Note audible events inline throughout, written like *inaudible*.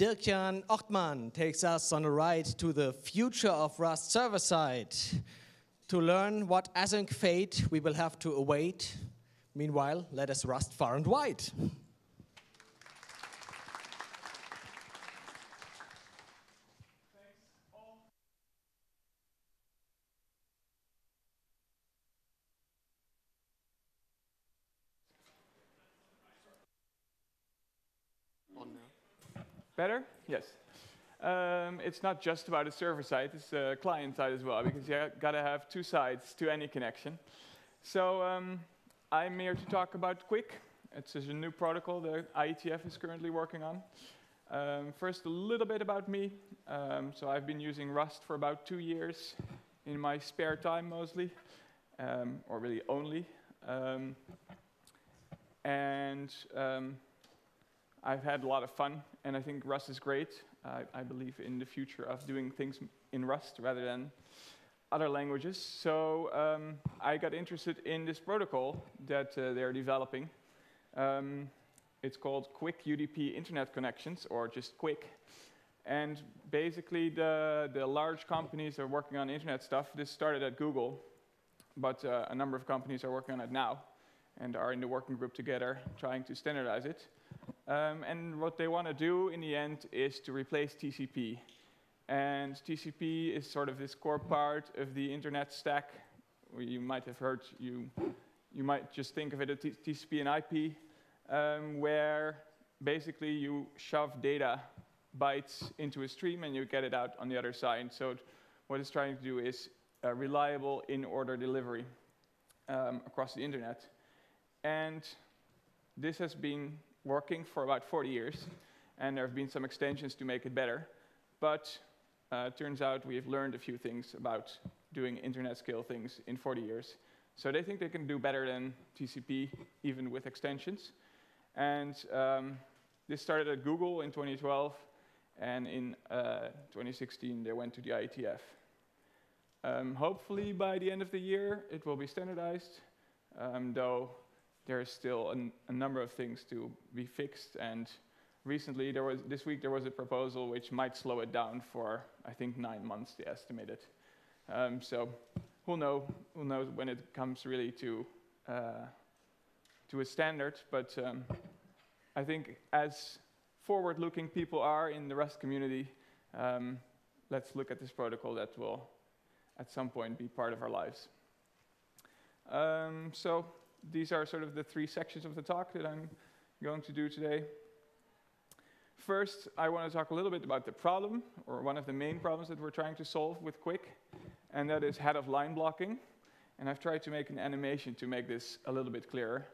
Dirkjan Ochtman takes us on a ride to the future of Rust server-side. To learn what async fate we will have to await, meanwhile, let us rust far and wide. Better? Yes. Um, it's not just about the server side, it's the client side as well, because you've got to have two sides to any connection. So um, I'm here to talk about QUIC. It's a new protocol that IETF is currently working on. Um, first, a little bit about me. Um, so I've been using Rust for about two years in my spare time mostly, um, or really only. Um, and I've had a lot of fun, and I think Rust is great. I, believe in the future of doing things in Rust rather than other languages. So um, I got interested in this protocol that uh, they're developing. Um, it's called Quick UDP Internet Connections, or just QUIC. And basically, the, the large companies are working on internet stuff. This started at Google, but uh, a number of companies are working on it now and are in the working group together trying to standardize it. Um, and what they want to do in the end is to replace TCP. And TCP is sort of this core part of the internet stack. You might have heard, you, you might just think of it as TCP and IP, um, where basically you shove data bytes into a stream and you get it out on the other side. So what it's trying to do is reliable in-order delivery um, across the internet. And this has been working for about 40 years, and there have been some extensions to make it better. But uh, turns out we have learned a few things about doing internet scale things in 40 years. So they think they can do better than TCP, even with extensions. And um, this started at Google in 2012, and in uh, 2016 they went to the IETF. Um, hopefully by the end of the year it will be standardized, um, though there is still an, a number of things to be fixed. And recently, there was, this week, there was a proposal which might slow it down for, I think, nine months, they estimated. Um, so who, know, who knows when it comes really to, uh, to a standard. But um, I think as forward-looking people are in the Rust community, um, let's look at this protocol that will at some point be part of our lives. Um, so these are sort of the three sections of the talk that I'm going to do today. First, I want to talk a little bit about the problem, or one of the main problems that we're trying to solve with QUIC, and that is head of line blocking. And I've tried to make an animation to make this a little bit clearer.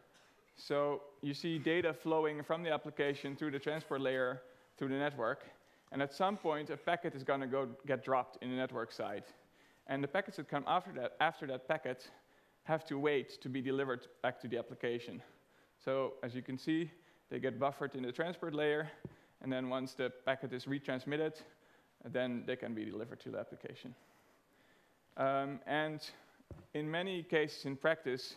So you see data flowing from the application through the transport layer through the network, and at some point a packet is going to go get dropped in the network side. And the packets that come after that, after that packet have to wait to be delivered back to the application. So as you can see, they get buffered in the transport layer, and then once the packet is retransmitted, then they can be delivered to the application. Um, and in many cases in practice,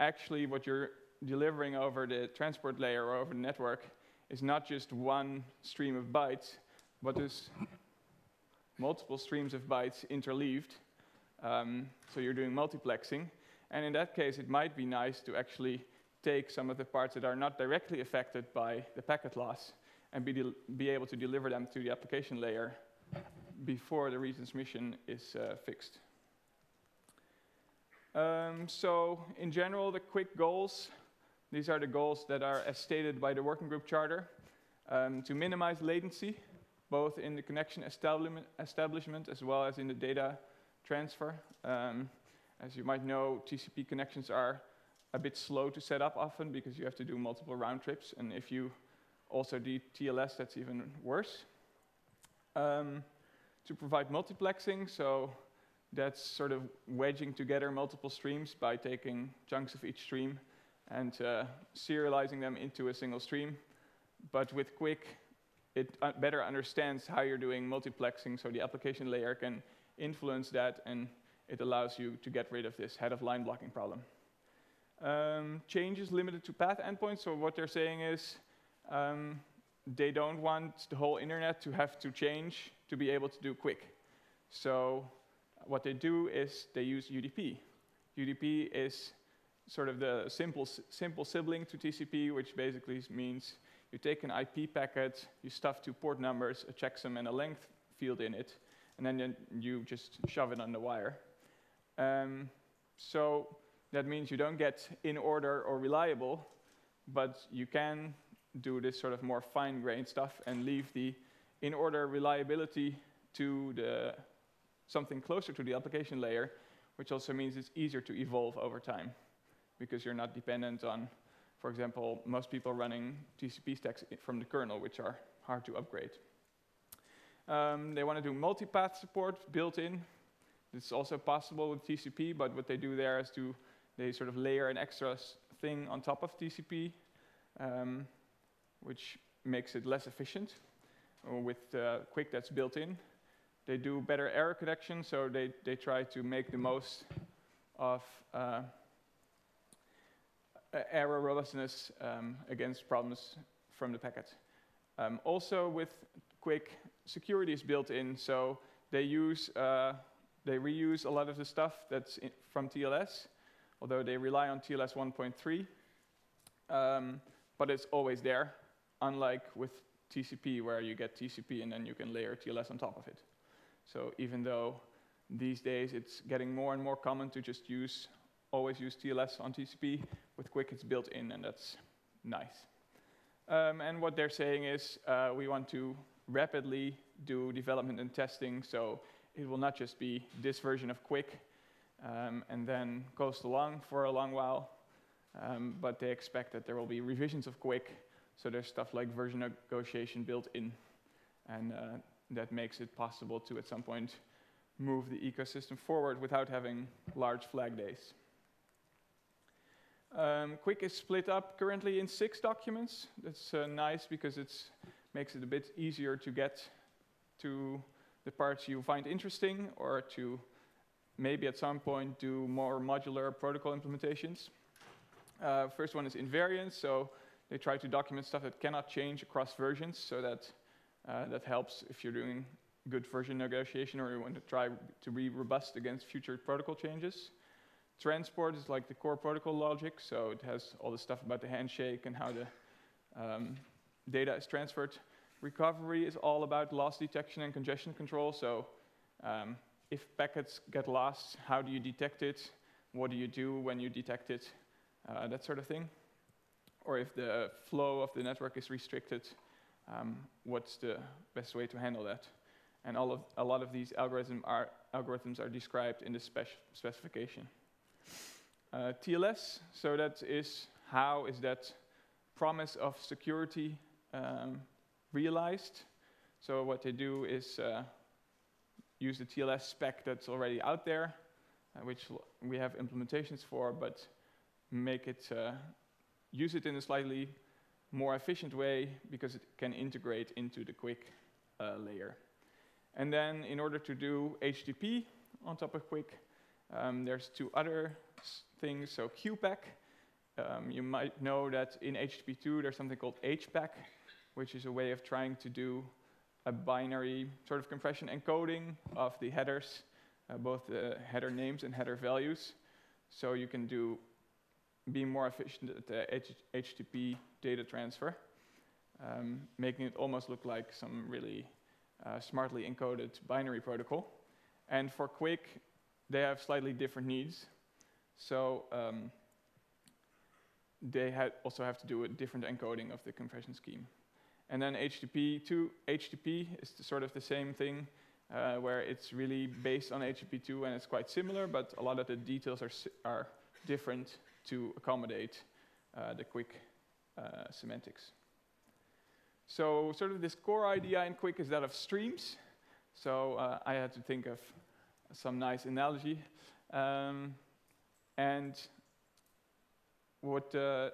actually what you're delivering over the transport layer or over the network is not just one stream of bytes, but there's multiple streams of bytes interleaved. Um, so you're doing multiplexing. And in that case, it might be nice to actually take some of the parts that are not directly affected by the packet loss and be, be able to deliver them to the application layer before the retransmission is uh, fixed. Um, so in general, the QUIC goals, these are the goals that are as stated by the working group charter. Um, to minimize latency, both in the connection establishment, establishment as well as in the data transfer. Um, as you might know, TCP connections are a bit slow to set up often because you have to do multiple round trips. And if you also do TLS, that's even worse. Um, to provide multiplexing, so that's sort of wedging together multiple streams by taking chunks of each stream and uh, serializing them into a single stream. But with QUIC, it uh, better understands how you're doing multiplexing, so the application layer can influence that and it allows you to get rid of this head of line blocking problem. Um, changes limited to path endpoints. So what they're saying is, um, they don't want the whole internet to have to change to be able to do QUIC. So what they do is they use UDP. UDP is sort of the simple, simple sibling to TCP, which basically means you take an IP packet, you stuff two port numbers, a checksum, and a length field in it, and then you just shove it on the wire. Um, so that means you don't get in order or reliable, but you can do this sort of more fine-grained stuff and leave the in-order reliability to the something closer to the application layer, which also means it's easier to evolve over time because you're not dependent on, for example, most people running TCP stacks from the kernel, which are hard to upgrade. Um, they want to do multipath support built in. It's also possible with TCP, but what they do there is to they sort of layer an extra thing on top of TCP, um, which makes it less efficient. Uh, with uh, QUIC that's built in, they do better error correction, so they, they try to make the most of uh, error robustness um, against problems from the packet. Um, also with QUIC, security is built in, so they use, uh, they reuse a lot of the stuff that's from TLS, although they rely on TLS 1.3, um, but it's always there, unlike with TCP, where you get TCP and then you can layer TLS on top of it. So even though these days it's getting more and more common to just use, always use TLS on TCP, with QUIC it's built in and that's nice. Um, and what they're saying is uh, we want to rapidly do development and testing, so it will not just be this version of QUIC um, and then coast along for a long while, um, but they expect that there will be revisions of QUIC, so there's stuff like version negotiation built in, and uh, that makes it possible to, at some point, move the ecosystem forward without having large flag days. Um, QUIC is split up currently in six documents. That's uh, nice because it makes it a bit easier to get to the parts you find interesting or to maybe at some point do more modular protocol implementations. Uh, first one is invariance, so they try to document stuff that cannot change across versions, so that uh, that helps if you're doing good version negotiation or you want to try to be robust against future protocol changes. Transport is like the core protocol logic, so it has all the stuff about the handshake and how the um, data is transferred. Recovery is all about loss detection and congestion control, so um, if packets get lost, how do you detect it? What do you do when you detect it? Uh, that sort of thing. Or if the flow of the network is restricted, um, what's the best way to handle that? And all of, a lot of these algorithm are, algorithms are described in the spec specification. Uh, TLS, so that is how is that promise of security um, realized. So what they do is uh, use the TLS spec that's already out there, uh, which we have implementations for, but make it, uh, use it in a slightly more efficient way because it can integrate into the QUIC uh, layer. And then in order to do HTTP on top of QUIC, um, there's two other things. So QPACK, um, you might know that in HTTP2 there's something called HPACK, which is a way of trying to do a binary sort of compression encoding of the headers, uh, both the header names and header values. So you can do be more efficient at the H HTTP data transfer, um, making it almost look like some really uh, smartly encoded binary protocol. And for QUIC, they have slightly different needs. So um, they also have to do a different encoding of the compression scheme. And then HTTP 2, HTTP is sort of the same thing, uh, where it's really based on HTTP 2 and it's quite similar, but a lot of the details are, are different to accommodate uh, the QUIC uh, semantics. So sort of this core idea in QUIC is that of streams. So uh, I had to think of some nice analogy. Um, and what uh,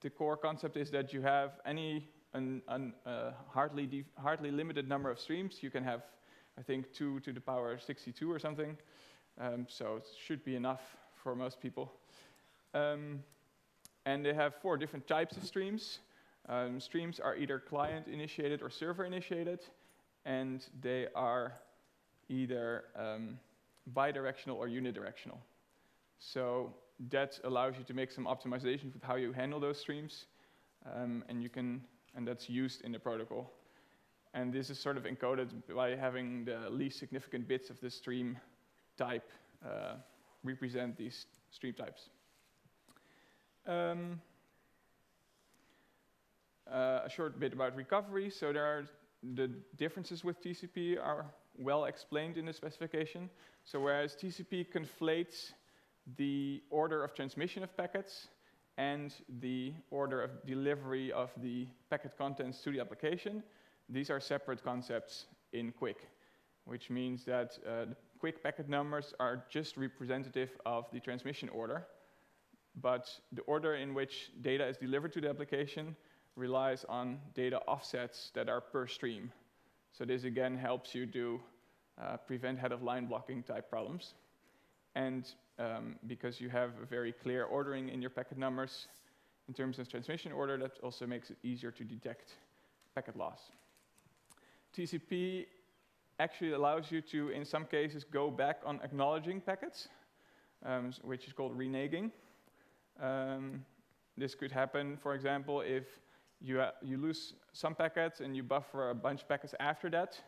the core concept is that you have any an, uh, hardly, hardly limited number of streams. You can have, I think, 2 to the power 62 or something. Um, so it should be enough for most people. Um, and they have four different types of streams. Um, streams are either client initiated or server initiated, and they are either um, bidirectional or unidirectional. So that allows you to make some optimizations with how you handle those streams, um, and you can, and that's used in the protocol. And this is sort of encoded by having the least significant bits of the stream type uh, represent these stream types. Um, uh, a short bit about recovery. So there are the differences with TCP are well explained in the specification. So whereas TCP conflates the order of transmission of packets and the order of delivery of the packet contents to the application, these are separate concepts in QUIC, which means that uh, the QUIC packet numbers are just representative of the transmission order, but the order in which data is delivered to the application relies on data offsets that are per stream. So this again helps you do uh, prevent head of line blocking type problems. And um, because you have a very clear ordering in your packet numbers in terms of transmission order, that also makes it easier to detect packet loss. TCP actually allows you to, in some cases, go back on acknowledging packets, um, which is called reneging. Um, this could happen, for example, if you, uh, you lose some packets and you buffer a bunch of packets after that,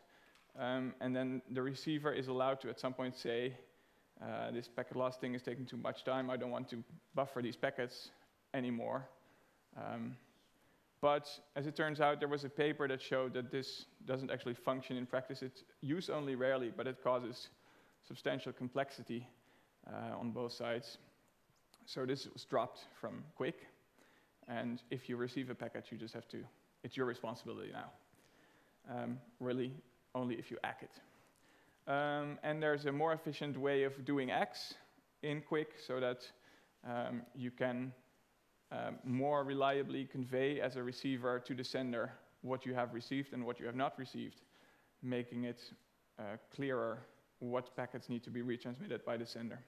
um, and then the receiver is allowed to at some point say, uh, this packet loss thing is taking too much time, I don't want to buffer these packets anymore. Um, but as it turns out, there was a paper that showed that this doesn't actually function in practice. It's used only rarely, but it causes substantial complexity uh, on both sides. So this was dropped from QUIC. And if you receive a packet, you just have to, it's your responsibility now. Um, really, only if you ACK it. Um, and there's a more efficient way of doing ACKs in QUIC so that um, you can um, more reliably convey as a receiver to the sender what you have received and what you have not received, making it uh, clearer what packets need to be retransmitted by the sender.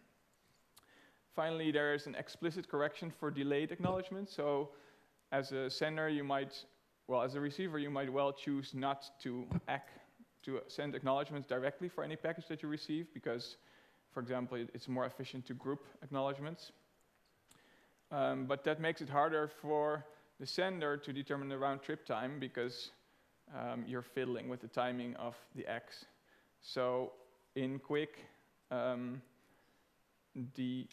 Finally, there is an explicit correction for delayed acknowledgement. So as a sender, you might, well, as a receiver, you might well choose not to act, to send acknowledgements directly for any package that you receive because, for example, it's more efficient to group acknowledgements. Um, but that makes it harder for the sender to determine the round trip time because um, you're fiddling with the timing of the ACKs. So in QUIC, um, the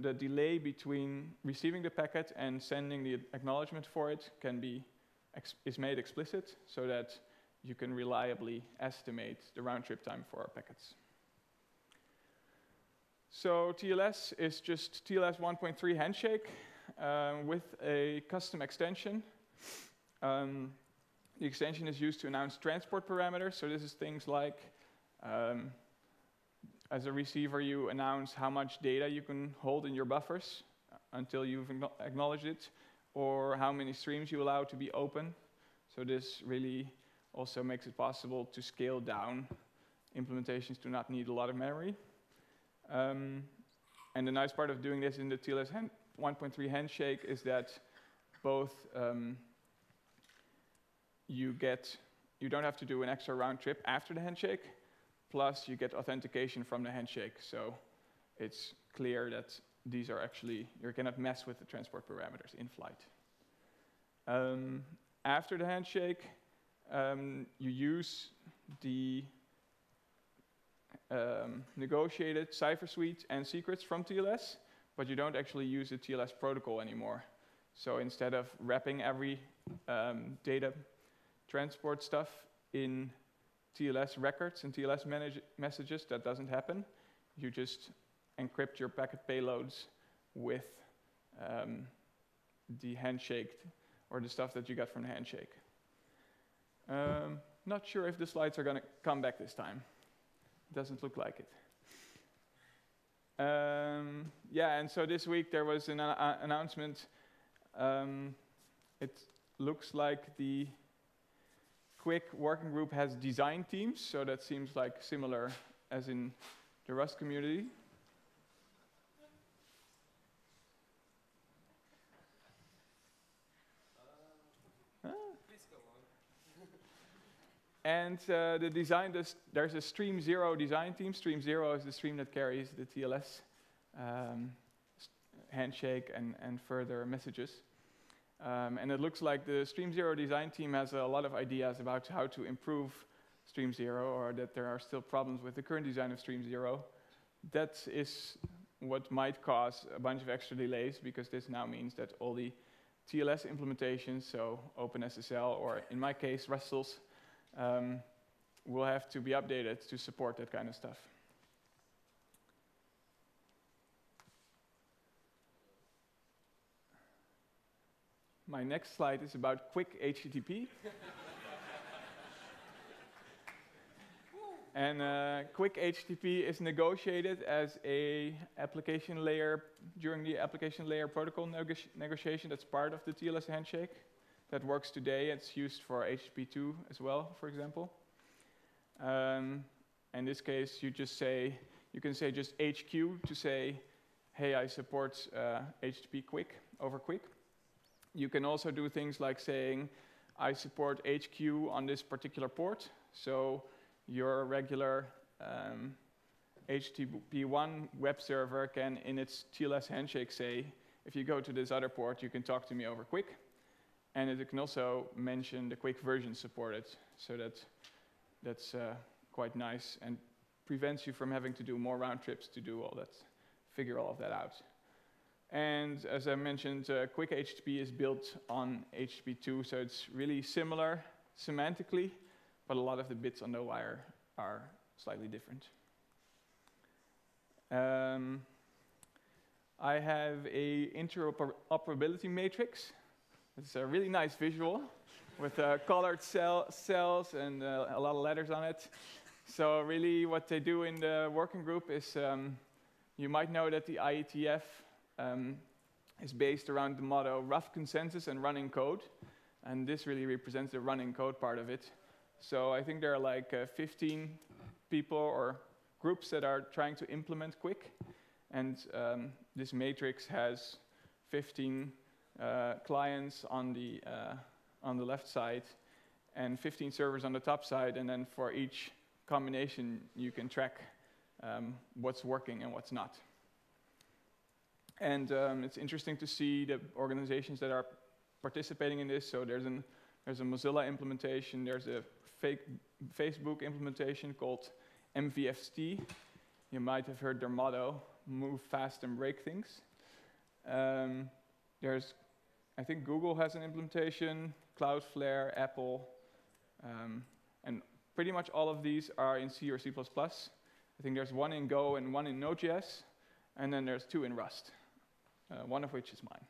the delay between receiving the packet and sending the acknowledgement for it can be is made explicit so that you can reliably estimate the round trip time for our packets. So TLS is just TLS 1.3 handshake um, with a custom extension. Um, the extension is used to announce transport parameters. So this is things like um, as a receiver, you announce how much data you can hold in your buffers until you've acknowledged it, or how many streams you allow to be open. So this really also makes it possible to scale down. Implementations do not need a lot of memory. Um, and the nice part of doing this in the TLS 1.3 handshake is that both um, you get, you don't have to do an extra round trip after the handshake, plus you get authentication from the handshake. So it's clear that these are actually, you cannot mess with the transport parameters in flight. Um, after the handshake, um, you use the um, negotiated cipher suite and secrets from TLS, but you don't actually use the TLS protocol anymore. So instead of wrapping every um, data transport stuff in TLS records and TLS messages, that doesn't happen. You just encrypt your packet payloads with um, the handshake or the stuff that you got from the handshake. Um, not sure if the slides are going to come back this time. Doesn't look like it. Um, yeah, and so this week there was an uh, announcement. Um, it looks like the QUIC working group has design teams, so that seems like similar as in the Rust community. And uh, the design, does, there's a Stream Zero design team. Stream Zero is the stream that carries the TLS um, handshake and, and further messages. Um, and it looks like the Stream Zero design team has a lot of ideas about how to improve Stream Zero or that there are still problems with the current design of Stream Zero. That is what might cause a bunch of extra delays because this now means that all the TLS implementations, so OpenSSL or in my case Rustls, um, will have to be updated to support that kind of stuff. My next slide is about QUIC HTTP. *laughs* and uh, QUIC HTTP is negotiated as a application layer during the application layer protocol nego negotiation. That's part of the TLS handshake that works today. It's used for HTTP2 as well, for example. Um, in this case, you just say, you can say just HQ to say, hey, I support uh, HTTP QUIC over QUIC. You can also do things like saying, I support HQ on this particular port. So your regular um, HTTP1 web server can, in its TLS handshake, say, if you go to this other port, you can talk to me over QUIC. And it can also mention the QUIC version supported, so that that's uh, quite nice and prevents you from having to do more round trips to do all that, figure all of that out. And as I mentioned, uh, QUIC HTTP is built on HTTP2, so it's really similar semantically, but a lot of the bits on the wire are slightly different. Um, I have a interoperability matrix it's a really nice visual with uh, colored cell cells and uh, a lot of letters on it. So really what they do in the working group is, um, you might know that the IETF um, is based around the motto rough consensus and running code. And this really represents the running code part of it. So I think there are like uh, 15 people or groups that are trying to implement QUIC. And um, this matrix has 15 uh, clients on the, uh, on the left side and 15 servers on the top side. And then for each combination, you can track um, what's working and what's not. And um, it's interesting to see the organizations that are participating in this. So there's, an, there's a Mozilla implementation, there's a fake Facebook implementation called mvfst. You might have heard their motto, move fast and break things. Um, there's I think Google has an implementation, Cloudflare, Apple, um, and pretty much all of these are in C or C++. I think there's one in Go and one in Node.js, and then there's two in Rust, uh, one of which is mine.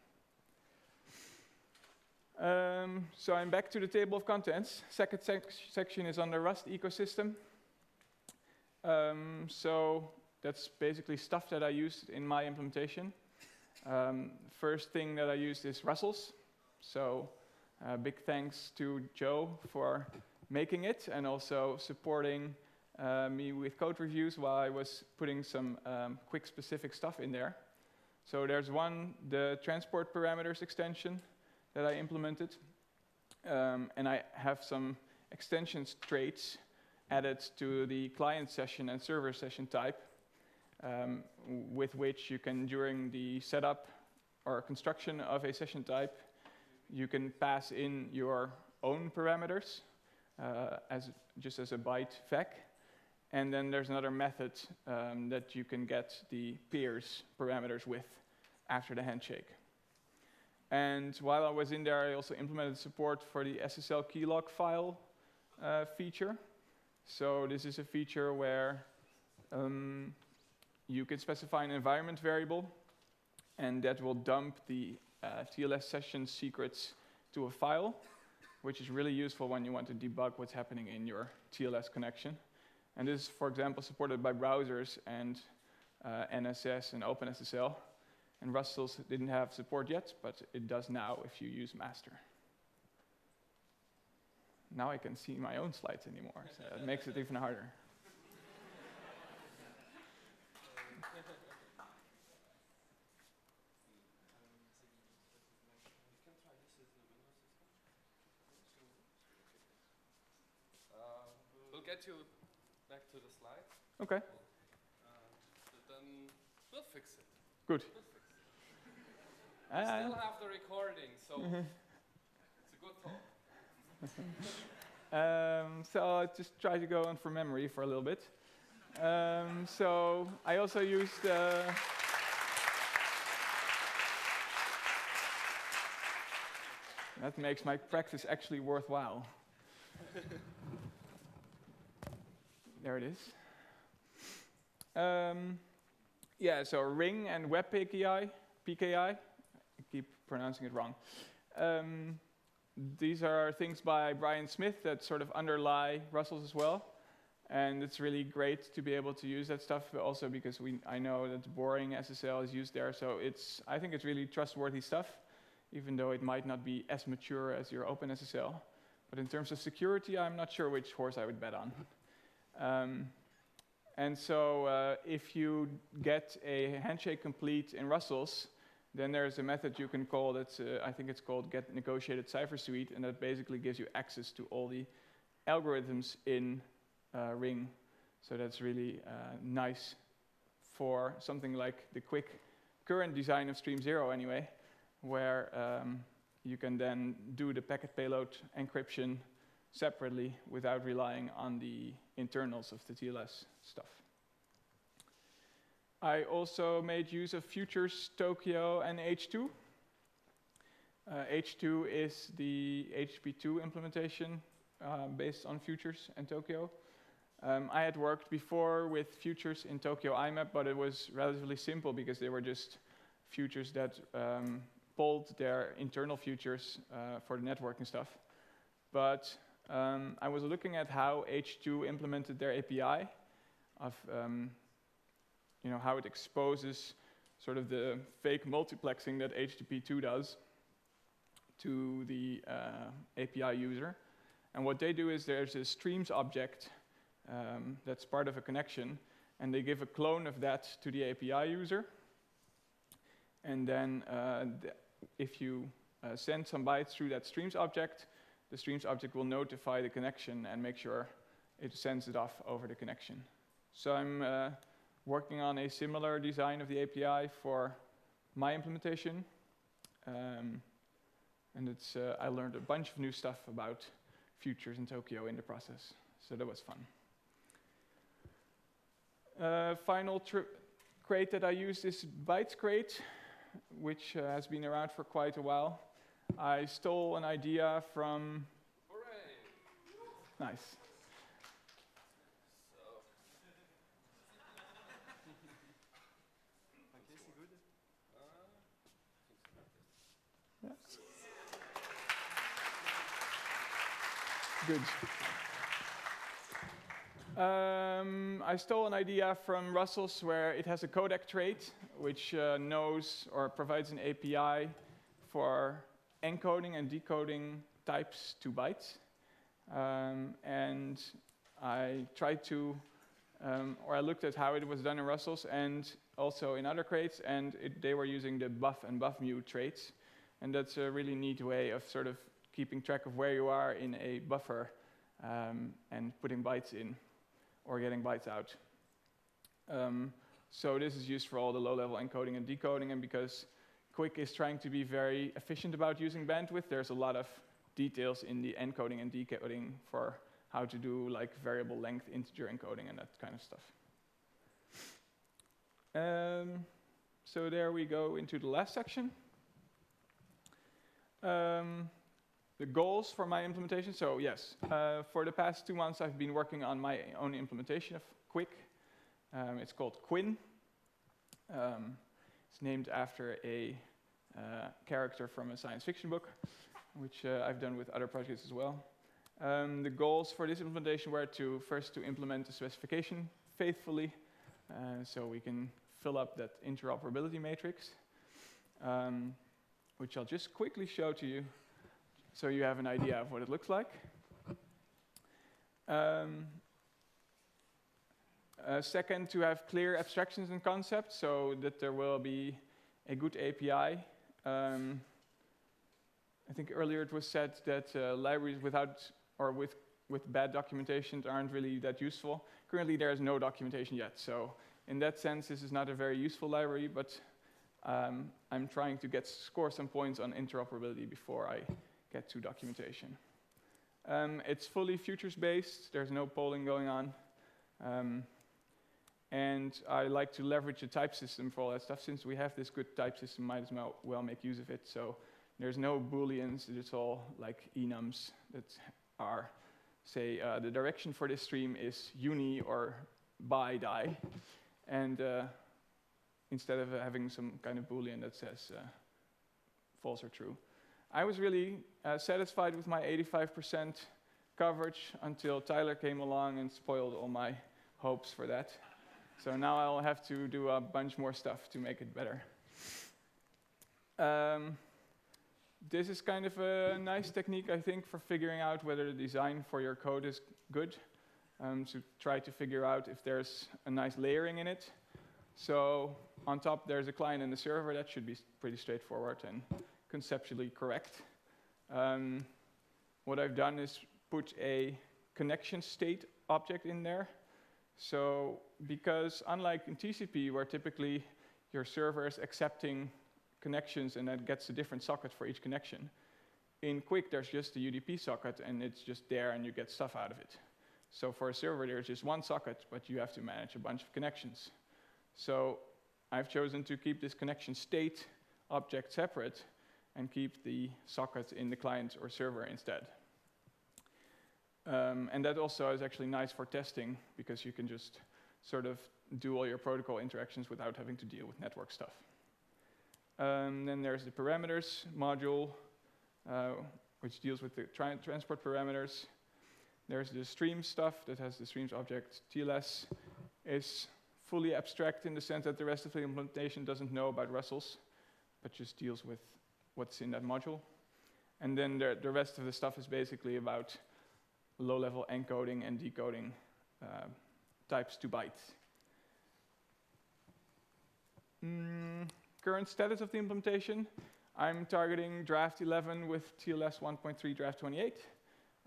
Um, so I'm back to the table of contents. Second sec section is on the Rust ecosystem. Um, so that's basically stuff that I used in my implementation. Um, first thing that I used is Rustls. So uh, big thanks to Joe for making it and also supporting uh, me with code reviews while I was putting some um, QUIC specific stuff in there. So there's one, the transport parameters extension that I implemented. Um, and I have some extensions traits added to the client session and server session type um, with which you can, during the setup or construction of a session type, you can pass in your own parameters uh, as just as a byte vec. And then there's another method um, that you can get the peers parameters with after the handshake. And while I was in there, I also implemented support for the SSL keylog file uh, feature. So this is a feature where um, you can specify an environment variable, and that will dump the uh, TLS session secrets to a file, which is really useful when you want to debug what's happening in your TLS connection. And this is, for example, supported by browsers and uh, NSS and OpenSSL. And Rustls didn't have support yet, but it does now if you use master. Now I can see my own slides anymore, so it makes it even harder. Get you back to the slide, Okay, uh, then we'll fix it. good. We'll fix it. We *laughs* Uh, still have the recording, so it's a good talk. *laughs* Um, so I'll just try to go on from memory for a little bit. Um, so I also used. Uh, that makes my practice actually worthwhile. *laughs* there it is. Um, yeah, so Ring and Web PKI, PKI. I keep pronouncing it wrong. Um, these are things by Brian Smith that sort of underlie Rustls as well. And it's really great to be able to use that stuff, but also because we, I know that BoringSSL is used there. So it's, I think it's really trustworthy stuff, even though it might not be as mature as your OpenSSL. But in terms of security, I'm not sure which horse I would bet on. Um, and so uh, if you get a handshake complete in Rustls, then there's a method you can call that, uh, I think it's called get negotiated cipher suite, and that basically gives you access to all the algorithms in uh, Ring. So that's really uh, nice for something like the QUIC current design of Stream Zero anyway, where um, you can then do the packet payload encryption separately without relying on the internals of the TLS stuff. I also made use of Futures, Tokio, and H2. Uh, H2 is the HTTP2 implementation uh, based on Futures and Tokio. Um, I had worked before with Futures in Tokio IMAP, but it was relatively simple because they were just futures that um, pulled their internal futures uh, for the networking stuff. But um, I was looking at how H2 implemented their API of um, you know, how it exposes sort of the fake multiplexing that HTTP2 does to the uh, API user. And what they do is there's a streams object um, that's part of a connection, and they give a clone of that to the API user. And then uh, th if you uh, send some bytes through that streams object, the streams object will notify the connection and make sure it sends it off over the connection. So I'm uh, working on a similar design of the API for my implementation. Um, and it's, uh, I learned a bunch of new stuff about futures in Tokio in the process. So that was fun. Uh, final crate that I used is Bytes Crate, which uh, has been around for quite a while. I stole an idea from. Hooray! Nice. Good. Um, I stole an idea from Rustls where it has a codec trait which uh, knows or provides an API for encoding and decoding types to bytes. Um, and I tried to, um, or I looked at how it was done in Rustls and also in other crates, and it, they were using the Buf and BufMut traits. And that's a really neat way of sort of keeping track of where you are in a buffer um, and putting bytes in or getting bytes out. Um, so this is used for all the low-level encoding and decoding, and because QUIC is trying to be very efficient about using bandwidth, there's a lot of details in the encoding and decoding for how to do like variable length integer encoding and that kind of stuff. Um, so there we go into the last section. Um, the goals for my implementation. So yes, uh, for the past two months, I've been working on my own implementation of QUIC. Um, it's called Quinn. Um, it's named after a uh, character from a science fiction book, which uh, I've done with other projects as well. Um, the goals for this implementation were to first to implement the specification faithfully, uh, so we can fill up that interoperability matrix, um, which I'll just quickly show to you so you have an idea of what it looks like. Um, uh, second, to have clear abstractions and concepts so that there will be a good API. Um, I think earlier it was said that uh, libraries without or with with bad documentation aren't really that useful. Currently, there is no documentation yet, so in that sense, this is not a very useful library, but um, I'm trying to get score some points on interoperability before I get to documentation. Um, it's fully futures-based. There's no polling going on. Um, and I like to leverage the type system for all that stuff. Since we have this good type system, might as well, well make use of it. So there's no booleans. It's all like enums that are, say, uh, the direction for this stream is uni or bidi. And uh, instead of having some kind of boolean that says uh, false or true. I was really uh, satisfied with my 85% coverage until Tyler came along and spoiled all my hopes for that. So now I'll have to do a bunch more stuff to make it better. Um, this is kind of a nice technique, I think, for figuring out whether the design for your code is good. Um, to try to figure out if there's a nice layering in it. So on top, there's a client and a server. That should be pretty straightforward and conceptually correct. Um, what I've done is put a connection state object in there. So because unlike in TCP, where typically your server is accepting connections and then gets a different socket for each connection, in QUIC there's just a UDP socket, and it's just there, and you get stuff out of it. So for a server, there's just one socket, but you have to manage a bunch of connections. So I've chosen to keep this connection state object separate and keep the socket in the client or server instead. Um, and that also is actually nice for testing because you can just sort of do all your protocol interactions without having to deal with network stuff. Um, then there's the parameters module, uh, which deals with the tra transport parameters. There's the stream stuff that has the streams object. TLS is fully abstract in the sense that the rest of the implementation doesn't know about Rustls, but just deals with what's in that module. And then the, the rest of the stuff is basically about low-level encoding and decoding uh, types to bytes. Mm, current status of the implementation. I'm targeting draft 11 with TLS 1.3 draft 28,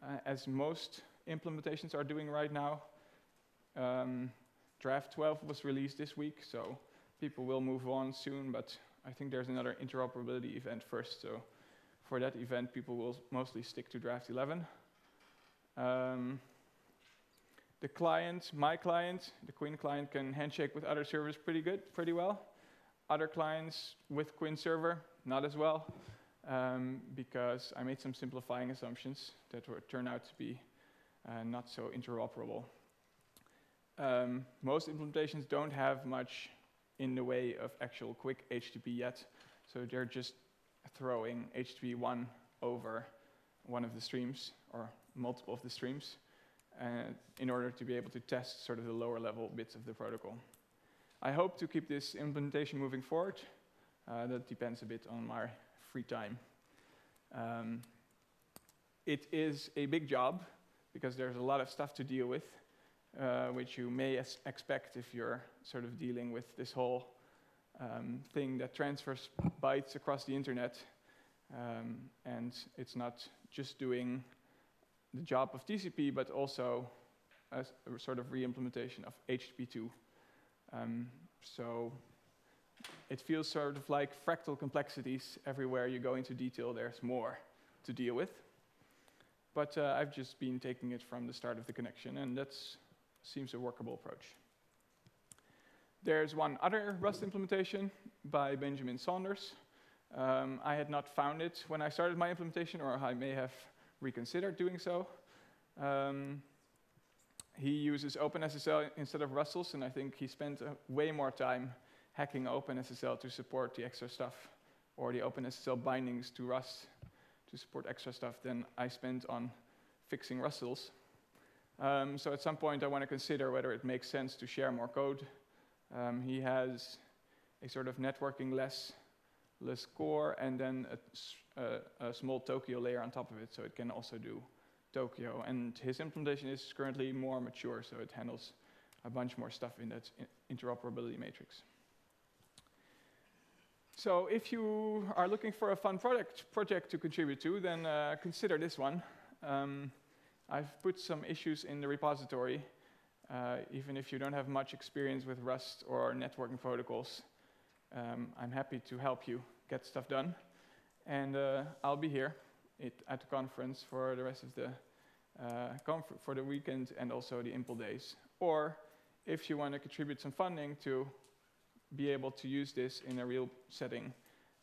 uh, as most implementations are doing right now. Um, draft 12 was released this week, so people will move on soon, but I think there's another interoperability event first, so for that event, people will mostly stick to draft 11. Um, the client, my client, the Quinn client can handshake with other servers pretty good, pretty well. Other clients with Quinn server, not as well, um, because I made some simplifying assumptions that were, turned out to be uh, not so interoperable. Um, most implementations don't have much in the way of actual QUIC HTTP yet, so they're just throwing HTTP 1 over one of the streams or multiple of the streams uh, in order to be able to test sort of the lower level bits of the protocol. I hope to keep this implementation moving forward. Uh, that depends a bit on my free time. Um, it is a big job because there's a lot of stuff to deal with, uh, which you may expect if you're sort of dealing with this whole um, thing that transfers bytes across the internet. Um, and it's not just doing the job of TCP, but also a, a sort of re-implementation of HTTP2. Um, so it feels sort of like fractal complexities. Everywhere you go into detail, there's more to deal with. But uh, I've just been taking it from the start of the connection, and that seems a workable approach. There's one other Rust implementation by Benjamin Saunders. Um, I had not found it when I started my implementation, or I may have reconsidered doing so. Um, he uses OpenSSL instead of Rustls, and I think he spent uh, way more time hacking OpenSSL to support the extra stuff, or the OpenSSL bindings to Rust to support extra stuff than I spent on fixing Rustls. Um, so at some point, I want to consider whether it makes sense to share more code. Um, he has a sort of networking less, core, and then a, a, a, small Tokio layer on top of it, so it can also do Tokio. And his implementation is currently more mature, so it handles a bunch more stuff in that interoperability matrix. So if you are looking for a fun project, project to contribute to, then uh, consider this one. Um, I've put some issues in the repository, uh, even if you don't have much experience with Rust or networking protocols. Um, I'm happy to help you get stuff done. And uh, I'll be here it, at the conference for the rest of the uh, for the weekend and also the impl days. Or if you want to contribute some funding to be able to use this in a real setting,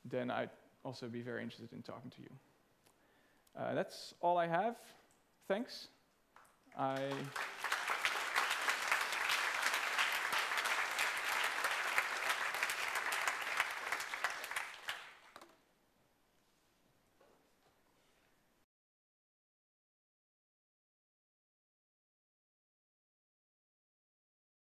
then I'd also be very interested in talking to you. Uh, that's all I have. Thanks. I